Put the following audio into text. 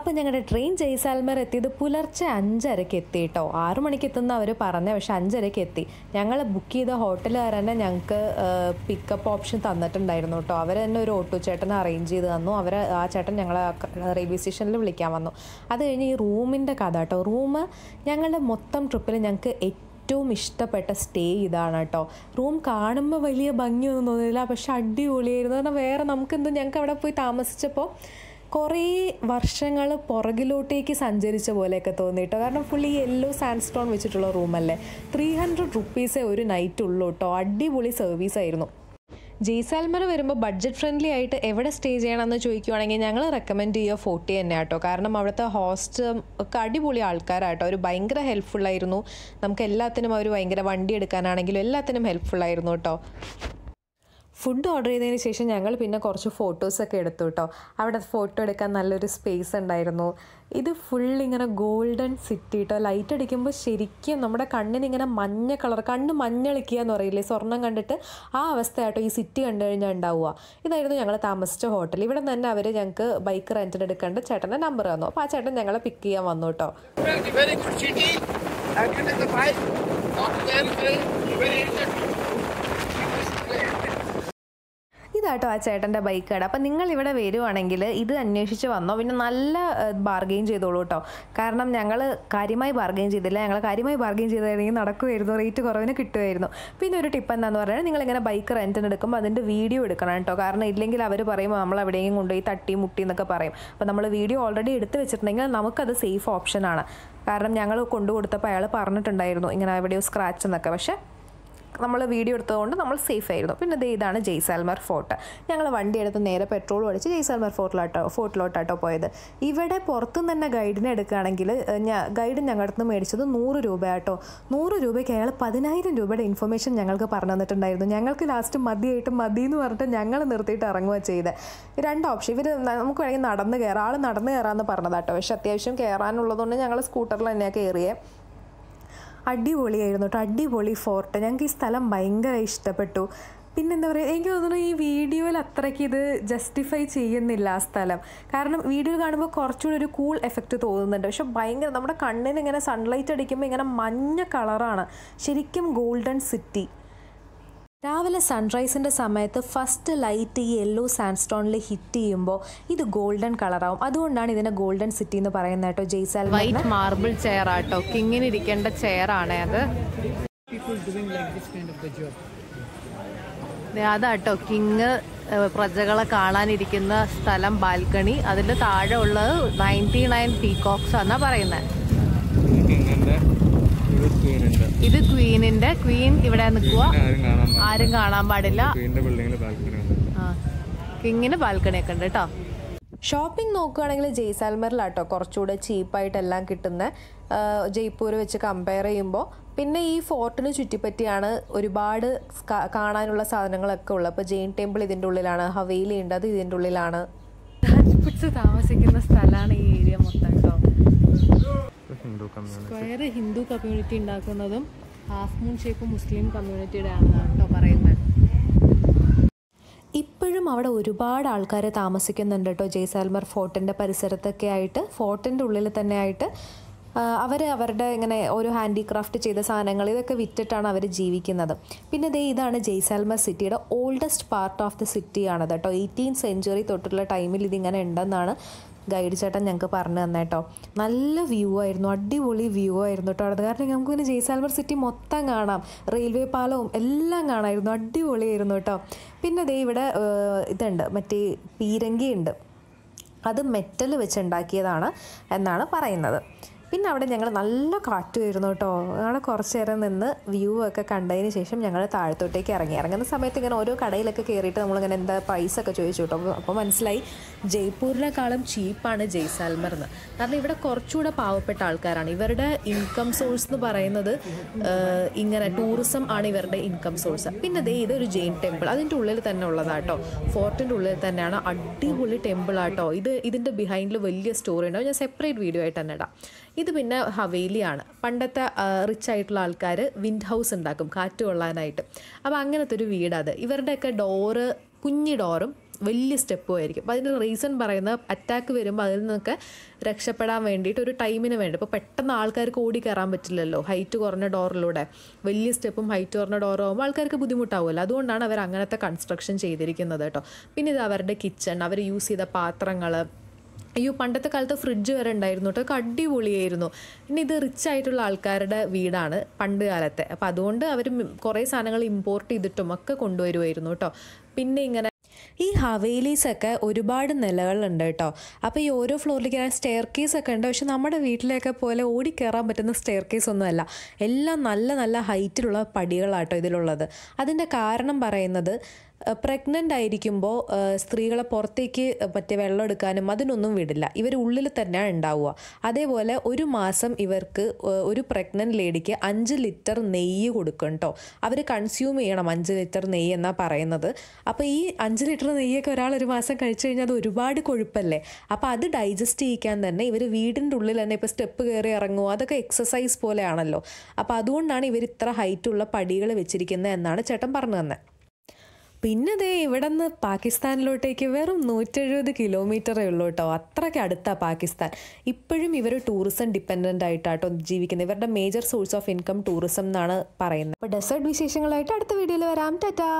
അപ്പോൾ ഞങ്ങളുടെ ട്രെയിൻ ജയ്സാൽമർ എത്തിയത് പുലർച്ചെ അഞ്ചരയ്ക്ക് എത്തി കേട്ടോ ആറു മണിക്ക് എത്തുന്ന അവർ പറഞ്ഞ പക്ഷെ അഞ്ചരയ്ക്ക് എത്തി. ഞങ്ങൾ ബുക്ക് ചെയ്ത ഹോട്ടലുകാർ തന്നെ ഞങ്ങൾക്ക് പിക്കപ്പ് ഓപ്ഷൻ തന്നിട്ടുണ്ടായിരുന്നു കേട്ടോ അവർ തന്നെ ഒരു ഓട്ടോ ചേട്ടനെ അറേഞ്ച് ചെയ്ത് തന്നു. അവർ ആ ചേട്ടൻ ഞങ്ങളെ റെയിൽവേ സ്റ്റേഷനിൽ വിളിക്കാൻ വന്നു. അത് കഴിഞ്ഞ് ഈ റൂമിന്റെ കഥ കേട്ടോ റൂം ഞങ്ങളുടെ മൊത്തം ട്രിപ്പിൽ ഞങ്ങൾക്ക് ഏറ്റവും ഇഷ്ടപ്പെട്ട സ്റ്റേ ഇതാണ് കേട്ടോ റൂം കാണുമ്പോൾ വലിയ ഭംഗിയൊന്നും തോന്നിയില്ല പക്ഷെ അടിപൊളിയായിരുന്നു. കാരണം വേറെ നമുക്കെന്തോ ഞങ്ങൾക്ക് അവിടെ പോയി താമസിച്ചപ്പോൾ കുറേ വർഷങ്ങൾ പുറകിലോട്ടേക്ക് സഞ്ചരിച്ച പോലെയൊക്കെ തോന്നി കേട്ടോ. കാരണം ഫുള്ളി യെല്ലോ സാൻഡ് സ്റ്റോൺ വെച്ചിട്ടുള്ള റൂമല്ലേ ത്രീ ഹൺഡ്രഡ് റുപ്പീസേ ഒരു നൈറ്റ് ഉള്ളൂ കേട്ടോ. അടിപൊളി സർവീസ് ആയിരുന്നു. ജയ്സാൽമർ വരുമ്പോൾ ബഡ്ജറ്റ് ഫ്രണ്ട്ലി ആയിട്ട് എവിടെ സ്റ്റേ ചെയ്യണമെന്ന് ചോദിക്കുവാണെങ്കിൽ ഞങ്ങൾ റെക്കമെൻഡ് ചെയ്യുക ഫോർട്ടി തന്നെ കേട്ടോ കാരണം അവിടുത്തെ ഹോസ്റ്റ് ഒക്കെ അടിപൊളി ആൾക്കാരാട്ടോ അവർ ഭയങ്കര ഹെൽപ്ഫുള്ളായിരുന്നു നമുക്ക് എല്ലാത്തിനും അവർ ഭയങ്കര വണ്ടി എടുക്കാനാണെങ്കിലും എല്ലാത്തിനും ഹെൽപ്ഫുള്ളായിരുന്നു കേട്ടോ. ഫുഡ് ഓർഡർ ചെയ്തതിന് ശേഷം ഞങ്ങൾ പിന്നെ കുറച്ച് ഫോട്ടോസൊക്കെ എടുത്തു കേട്ടോ അവിടെ ഫോട്ടോ എടുക്കാൻ നല്ലൊരു സ്പേസ് ഉണ്ടായിരുന്നു. ഇത് ഫുൾ ഇങ്ങനെ ഗോൾഡൻ സിറ്റി കേട്ടോ ലൈറ്റ് അടിക്കുമ്പോൾ ശരിക്കും നമ്മുടെ കണ്ണിന് ഇങ്ങനെ മഞ്ഞ കളർ കണ്ണ് മഞ്ഞളിക്കുക എന്ന് പറയില്ലേ? സ്വർണം കണ്ടിട്ട് ആ അവസ്ഥയായിട്ടോ ഈ സിറ്റി കണ്ടു കഴിഞ്ഞാൽ ഉണ്ടാവുക. ഇതായിരുന്നു ഞങ്ങൾ താമസിച്ച ഹോട്ടൽ ഇവിടെ തന്നെ അവർ ഞങ്ങൾക്ക് ബൈക്ക് റെന്റിന് എടുക്കേണ്ട ചേട്ടന്റെ നമ്പർ തന്നു. അപ്പോൾ ആ ചേട്ടൻ ഞങ്ങളെ പിക്ക് ചെയ്യാൻ വന്നു കേട്ടോ വെരി ഗുഡ് good. ഇതാട്ടോ ആ ചേട്ടന്റെ ബൈക്ക് കട അപ്പം നിങ്ങൾ ഇവിടെ വരുവാണെങ്കിൽ ഇത് അന്വേഷിച്ച് വന്നോ? പിന്നെ നല്ല ബാർഗെയിൻ ചെയ്തോളൂ കേട്ടോ കാരണം ഞങ്ങൾ കാര്യമായി ബാർഗെയിൻ ചെയ്തില്ല. ഞങ്ങൾ കാര്യമായി ബാർഗെയിൻ ചെയ്തായിരുന്നെങ്കിൽ നടക്കുമായിരുന്നു റേറ്റ് കുറവിന് കിട്ടുമായിരുന്നു പിന്നെ ഒരു ടിപ്പ് എന്താന്ന് പറഞ്ഞാൽ നിങ്ങളിങ്ങനെ ബൈക്ക് റെന്റിന് എടുക്കുമ്പോൾ അതിന്റെ വീഡിയോ എടുക്കണം കേട്ടോ കാരണം ഇല്ലെങ്കിൽ അവർ പറയും നമ്മൾ എവിടെയെങ്കിലും കൊണ്ടുപോയി തട്ടി മുട്ടി എന്നൊക്കെ പറയും. അപ്പോൾ നമ്മൾ വീഡിയോ ഓൾറെഡി എടുത്ത് വെച്ചിട്ടുണ്ടെങ്കിൽ നമുക്കത് സേഫ് ഓപ്ഷനാണ് കാരണം ഞങ്ങൾ കൊണ്ടു കൊടുത്തപ്പോൾ അയാൾ പറഞ്ഞിട്ടുണ്ടായിരുന്നു. ഇങ്ങനെ എവിടെയോ സ്ക്രാച്ച് എന്നൊക്കെ. പക്ഷേ നമ്മൾ വീഡിയോ എടുത്തതുകൊണ്ട് നമ്മൾ സേഫ് ആയിരുന്നു. പിന്നെ ദേ ഇതാണ് ജയ്സാൽമർ ഫോർട്ട്. ഞങ്ങൾ വണ്ടി എടുത്ത് നേരെ പെട്രോൾ അടിച്ച് ജയ്സാൽമർ ഫോർട്ടിലോട്ടോ ഫോർട്ടിലോട്ടാട്ടോ പോയത്. ഇവിടെ പുറത്തുനിന്ന് തന്നെ ഗൈഡിനെ എടുക്കുകയാണെങ്കിൽ ഞാൻ ഗൈഡ് ഞങ്ങളുടെ അടുത്ത് മേടിച്ചത് നൂറ് രൂപയാട്ടോ. നൂറ് രൂപയ്ക്ക് അയാൾ പതിനായിരം രൂപയുടെ ഇൻഫർമേഷൻ ഞങ്ങൾക്ക് പറഞ്ഞു തന്നിട്ടുണ്ടായിരുന്നു. ഞങ്ങൾക്ക് ലാസ്റ്റ് മതിയായിട്ട് മതി എന്ന് പറഞ്ഞിട്ട് ഞങ്ങൾ നിർത്തിയിട്ട് ഇറങ്ങുക ചെയ്ത്. രണ്ട് ഓപ്ഷൻ ഇവർ നമുക്ക് വേണമെങ്കിൽ നടന്ന് കയറാം. ആൾ നടന്ന് കയറാമെന്ന് പറഞ്ഞതാട്ടോ. പക്ഷെ അത്യാവശ്യം കയറാനുള്ളതുകൊണ്ട് ഞങ്ങൾ സ്കൂട്ടറിൽ തന്നെയാണ് കയറിയത് അടിപൊളിയായിരുന്നു കേട്ടോ. അടിപൊളി ഫോർട്ട്. ഞങ്ങൾക്ക് ഈ സ്ഥലം ഭയങ്കര ഇഷ്ടപ്പെട്ടു. പിന്നെ എന്താ പറയുക എനിക്ക് തോന്നുന്നു ഈ വീഡിയോയിൽ അത്രയ്ക്ക് ഇത് ജസ്റ്റിഫൈ ചെയ്യുന്നില്ല ആ സ്ഥലം. കാരണം വീഡിയോ കാണുമ്പോൾ കുറച്ചുകൂടി ഒരു കൂൾ എഫക്റ്റ് തോന്നുന്നുണ്ട്. പക്ഷെ ഭയങ്കര നമ്മുടെ കണ്ണിന് ഇങ്ങനെ സൺലൈറ്റ് അടിക്കുമ്പോൾ ഇങ്ങനെ മഞ്ഞ കളറാണ് ശരിക്കും ഗോൾഡൻ സിറ്റി രാവിലെ സൺറൈസിന്റെ സമയത്ത് ഫസ്റ്റ് ലൈറ്റ് ഈ യെല്ലോ സാൻഡ്സ്റ്റോണിൽ ഹിറ്റ് ചെയ്യുമ്പോൾ ഇത് ഗോൾഡൻ കളറാവും അതുകൊണ്ടാണ് ഇതിനെ ഗോൾഡൻ സിറ്റി എന്ന് പറയുന്നത് കേട്ടോ ജയ്സാൽ വൈറ്റ് മാർബിൾ ചെയർ ആട്ടോ. കിങ്ങിന് ഇരിക്കേണ്ട ചെയർ ആണ് അത്. അതാട്ടോ. കിങ് പ്രജകളെ കാണാനിരിക്കുന്ന സ്ഥലം ബാൽക്കണി. അതിന്റെ താഴെ ഉള്ളത് നയന്റി നയൻ പീകോക്സ് എന്നാ പറയുന്നത് ഇത് ക്വീനിന്റെ ക്വീൻ ഇവിടെ നിൽക്കുക ആരും കാണാൻ പാടില്ല. ആരും കാണാൻ പാടില്ല. ക്വീനിന്റെ ബിൽഡിങ്ങിൽ ബാൽക്കണി ഉണ്ട് ആ കിങ്ങിന് ബാൽക്കണി ഒക്കെ ഉണ്ട് കേട്ടോ ഷോപ്പിംഗ് നോക്കുകയാണെങ്കിൽ ജയ്സാൽമറിലാട്ടോ കുറച്ചുകൂടെ ചീപ്പായിട്ടെല്ലാം കിട്ടുന്ന. ജയ്പൂർ വെച്ച് കമ്പയർ ചെയ്യുമ്പോൾ പിന്നെ ഈ ഫോർട്ടിന് ചുറ്റിപ്പറ്റിയാണ് ഒരുപാട് കാണാനുള്ള സാധനങ്ങളൊക്കെ ഉള്ളത്. ഇപ്പോൾ ജെയിൻ ടെമ്പിൾ ഇതിന്റെ ഉള്ളിലാണ് ഹവേലി ഉണ്ട് അത് ഇതിന്റെ ഉള്ളിലാണ്. താമസിക്കുന്ന സ്ഥലമാണ് ഈ ഏരിയ മൊത്തം. സ്ക്വയർ ഹിന്ദു കമ്മ്യൂണിറ്റി ഉണ്ടാക്കുന്നതും ഹാഫ് മൂൺ ഷേപ്പ് മുസ്ലിം കമ്മ്യൂണിറ്റിയുടെ ആണെന്നാണ് കേട്ടോ പറയുന്നത്. ഇപ്പോഴും അവിടെ ഒരുപാട് ആൾക്കാർ താമസിക്കുന്നുണ്ട് കേട്ടോ ജയ്സാൽമർ ഫോർട്ടിന്റെ പരിസരത്തൊക്കെ ആയിട്ട്. ഫോർട്ടിന്റെ ഉള്ളിൽ തന്നെ ആയിട്ട് അവർ അവരുടെ ഇങ്ങനെ ഓരോ ഹാൻഡിക്രാഫ്റ്റ് ചെയ്ത സാധനങ്ങൾ ഇതൊക്കെ വിറ്റിട്ടാണ് അവർ ജീവിക്കുന്നത്. പിന്നെ ദേ ഇതാണ് ജയ്സാൽമർ സിറ്റിയുടെ ഓൾഡസ്റ്റ് പാർട്ട് ഓഫ് ദി സിറ്റിയാണത് കേട്ടോ. എയ്റ്റീൻ സെഞ്ചുറി തൊട്ടുള്ള ടൈമിൽ ഇതിങ്ങനെ ഉണ്ടെന്നാണ് ഗൈഡ് ചേട്ടൻ ഞങ്ങൾക്ക് പറഞ്ഞു തന്നെ കേട്ടോ നല്ല വ്യൂ ആയിരുന്നു അടിപൊളി വ്യൂ ആയിരുന്നു കേട്ടോ അവിടെ കാരണം നമുക്ക് പിന്നെ ജയ്സാൽമർ സിറ്റി മൊത്തം കാണാം. റെയിൽവേ പാലവും എല്ലാം കാണാമായിരുന്നു അടിപൊളിയായിരുന്നു കേട്ടോ പിന്നെ ദേ ഇവിടെ ഇതുണ്ട് മറ്റേ പീരങ്കി ഉണ്ട് അത് മെറ്റൽ വെച്ചുണ്ടാക്കിയതാണ് എന്നാണ് പറയുന്നത്. പിന്നെ അവിടെ ഞങ്ങൾ നല്ല കാറ്റ് വരുന്നു കേട്ടോ. ഞങ്ങൾ കുറച്ച് നേരം നിന്ന് വ്യൂ ഒക്കെ കണ്ടതിന് ശേഷം ഞങ്ങൾ താഴത്തോട്ടേക്ക് ഇറങ്ങി. ഇറങ്ങുന്ന സമയത്ത് ഇങ്ങനെ ഓരോ കടയിലൊക്കെ കയറിയിട്ട് നമ്മളിങ്ങനെ എന്താ പൈസ ഒക്കെ ചോദിച്ചു കേട്ടോ. അപ്പോൾ- അപ്പോൾ മനസ്സിലായി ജയ്പൂരിനെക്കാളും ചീപ്പാണ് ജയ്സാൽമർ എന്ന്. കാരണം ഇവിടെ കുറച്ചുകൂടെ പാവപ്പെട്ട ആൾക്കാരാണ്. ഇവരുടെ ഇൻകം സോഴ്സ് എന്ന് പറയുന്നത് ഇങ്ങനെ ടൂറിസം ആണ് ഇവരുടെ ഇൻകം സോഴ്സ് പിന്നെ ദേ ഇതൊരു ജെയിൻ ടെമ്പിൾ അതിന്റെ ഉള്ളിൽ തന്നെ ഉള്ളതാട്ടോ ഫോർട്ടിന്റെ ഉള്ളിൽ തന്നെയാണ് അടിപൊളി ടെമ്പിൾ ആട്ടോ ഇത് ഇതിന്റെ ബിഹൈൻഡിൽ വലിയ സ്റ്റോറി ഉണ്ടാവും ഞാൻ സെപ്പറേറ്റ് വീഡിയോ ആയിട്ട് തന്നെ ഇടാം. ഇത് പിന്നെ ഹവേലിയാണ്. പണ്ടത്തെ റിച്ച് ആയിട്ടുള്ള ആൾക്കാർ വിൻഡ് ഹൗസ് ഉണ്ടാക്കും കാറ്റ് കൊള്ളാനായിട്ട്. അപ്പോൾ അങ്ങനത്തെ ഒരു വീടത് ഇവരുടെയൊക്കെ ഡോറ് കുഞ്ഞി ഡോറും വലിയ സ്റ്റെപ്പും ആയിരിക്കും. അപ്പോൾ അതിന്റെ റീസൺ പറയുന്നത് അറ്റാക്ക് വരുമ്പോൾ അതിൽ നിന്നൊക്കെ രക്ഷപ്പെടാൻ വേണ്ടിയിട്ട് ഒരു ടൈമിന് വേണ്ടി. ഇപ്പോൾ പെട്ടെന്ന് ആൾക്കാർക്ക് ഓടി കയറാൻ പറ്റില്ലല്ലോ ഹൈറ്റ് കുറഞ്ഞ ഡോറിലൂടെ വലിയ സ്റ്റെപ്പും ഹൈറ്റ് കുറഞ്ഞ ഡോറും ആകുമ്പോൾ ആൾക്കാർക്ക് ബുദ്ധിമുട്ടാവുമല്ലോ. അതുകൊണ്ടാണ് അവർ അങ്ങനത്തെ കൺസ്ട്രക്ഷൻ ചെയ്തിരിക്കുന്നത് കേട്ടോ. പിന്നെ ഇത് അവരുടെ കിച്ചൺ അവർ യൂസ് ചെയ്ത പാത്രങ്ങൾ അയ്യോ പണ്ടത്തെ കാലത്ത് ഫ്രിഡ്ജ് വരെ ഉണ്ടായിരുന്നു കേട്ടോ. അടിപൊളിയായിരുന്നു. പിന്നെ ഇത് റിച്ച് ആയിട്ടുള്ള ആൾക്കാരുടെ വീടാണ് പണ്ട് കാലത്തെ. അപ്പം അതുകൊണ്ട് അവർ കുറേ സാധനങ്ങൾ ഇമ്പോർട്ട് ചെയ്തിട്ടും ഒക്കെ കൊണ്ടുവരുമായിരുന്നു കേട്ടോ. പിന്നെ ഇങ്ങനെ ഈ ഹവേലീസ് ഒക്കെ ഒരുപാട് നിലകളുണ്ട് കേട്ടോ. അപ്പോൾ ഈ ഓരോ ഫ്ലോറിലേക്ക് ഇങ്ങനെ സ്റ്റെയർ കേസ് ഒക്കെ ഉണ്ട്. പക്ഷെ നമ്മുടെ വീട്ടിലൊക്കെ പോലെ ഓടി കയറാൻ പറ്റുന്ന സ്റ്റെയർ കേസ് ഒന്നുമല്ല എല്ലാം നല്ല നല്ല ഹൈറ്റിലുള്ള പടികളാട്ടോ ഇതിലുള്ളത്. അതിന്റെ കാരണം പറയുന്നത് പ്രഗ്നന്റ് ആയിരിക്കുമ്പോൾ സ്ത്രീകളെ പുറത്തേക്ക് മറ്റേ വെള്ളം എടുക്കാനും അതിനൊന്നും വിടില്ല. ഇവർ ഉള്ളിൽ തന്നെയാണ് ഉണ്ടാവുക. അതേപോലെ ഒരു മാസം ഇവർക്ക് ഒരു പ്രഗ്നന്റ് ലേഡിക്ക് അഞ്ച് ലിറ്റർ നെയ്യ് കൊടുക്കും കേട്ടോ അവർ കൺസ്യൂം ചെയ്യണം അഞ്ച് ലിറ്റർ നെയ്യ് എന്നാണ് പറയുന്നത്. അപ്പോൾ ഈ അഞ്ച് ലിറ്റർ നെയ്യൊക്കെ ഒരാൾ ഒരു മാസം കഴിച്ചു കഴിഞ്ഞാൽ അത് ഒരുപാട് കൊഴുപ്പല്ലേ? അപ്പോൾ അത് ഡൈജസ്റ്റ് ചെയ്യിക്കാൻ തന്നെ ഇവർ വീടിന്റെ ഉള്ളിൽ തന്നെ ഇപ്പോൾ സ്റ്റെപ്പ് കയറി ഇറങ്ങുമോ അതൊക്കെ എക്സസൈസ് പോലെയാണല്ലോ. അപ്പോൾ അതുകൊണ്ടാണ് ഇവർ ഇത്ര ഹൈറ്റുള്ള പടികൾ വെച്ചിരിക്കുന്നത് എന്നാണ് ചേട്ടൻ പറഞ്ഞു തന്നെ. പിന്നെ ദേ ഇവിടെ നിന്ന് പാകിസ്ഥാനിലോട്ടേക്ക് വെറും നൂറ്റെഴുപത് കിലോമീറ്ററേ ഉള്ളൂ കേട്ടോ. അത്രയ്ക്ക് അടുത്താ പാകിസ്ഥാൻ. ഇപ്പോഴും ഇവർ ടൂറിസം ഡിപ്പെൻഡന്റ് ആയിട്ടാട്ടോ ജീവിക്കുന്നത്. ഇവരുടെ major source of income tourism എന്നാണ് പറയുന്നത്. അപ്പോൾ ഡെസേർട്ട് വിശേഷങ്ങളായിട്ട് അടുത്ത വീഡിയോയിൽ വരാം. ടാറ്റാ.